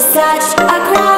Such a crowd.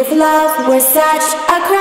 If love were such a crime.